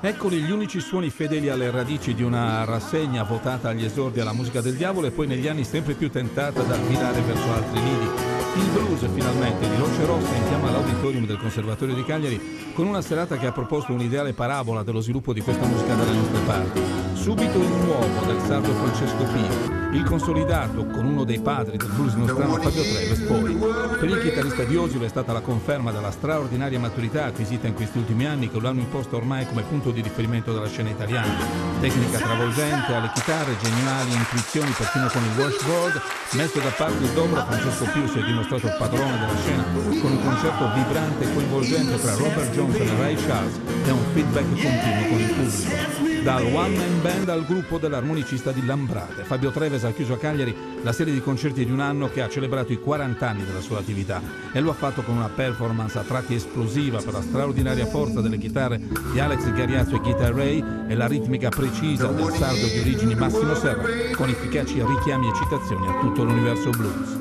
Eccoli gli unici suoni fedeli alle radici di una rassegna votata agli esordi alla musica del diavolo e poi negli anni sempre più tentata da virare verso altri lidi. Il blues finalmente di Luce Rossa chiama all'auditorium del Conservatorio di Cagliari con una serata che ha proposto un'ideale parabola dello sviluppo di questa musica dalle nostre parti. Subito il nuovo del sardo Francesco Pio, il consolidato con uno dei padri del blues nostrano Fabio Treves poi. Per il chitarrista di Osilo è stata la conferma della straordinaria maturità acquisita in questi ultimi anni che lo hanno imposto ormai come punto di riferimento della scena italiana. Tecnica travolgente alle chitarre, geniali intuizioni perfino con il washboard, messo da parte il dobro Francesco Pio si è dimostrato padrone della scena con un concerto vibrante e coinvolgente tra Robert Johnson e Ray Charles e un feedback continuo con il pubblico. Dal one man band al gruppo dell'armonicista di Lambrate. Fabio Treves ha chiuso a Cagliari la serie di concerti di un anno che ha celebrato i 40 anni della sua attività e lo ha fatto con una performance a tratti esplosiva per la straordinaria forza delle chitarre di Alex Gariazzo e Guitar Ray e la ritmica precisa del sardo di origini Massimo Serra con efficaci richiami e citazioni a tutto l'universo blues.